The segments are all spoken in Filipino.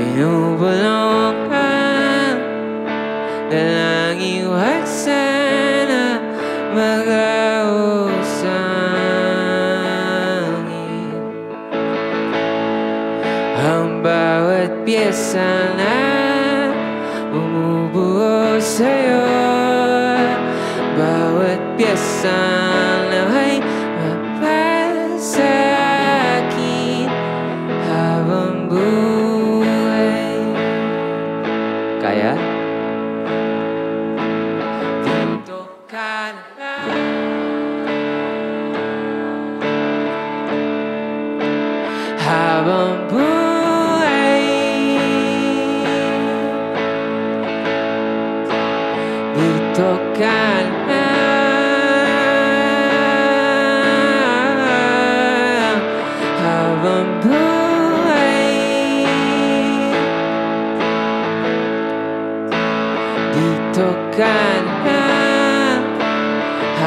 Inubulong ka Dalang iwag sana Mag-ausangin Ang bawat pyesa na Umubuo sa'yo Bawat pyesa né? Tocar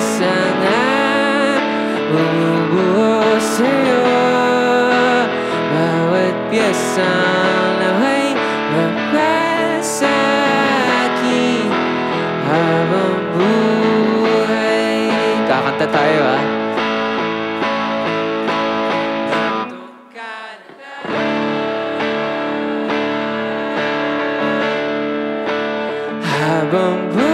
Sana Bumubuo sa'yo Bawat piyesang laway Mahal Habang buhay Kakanta tayo ah. Habang buhay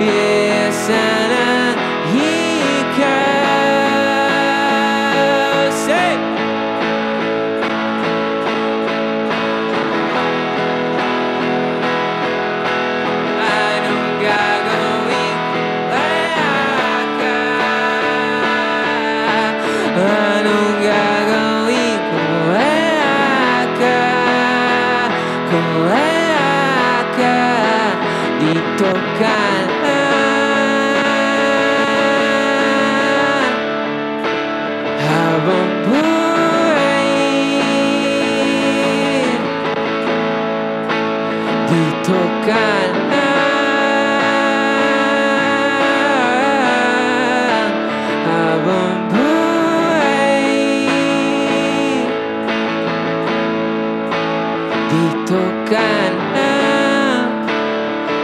bir sana hikaye Anong gagawin kung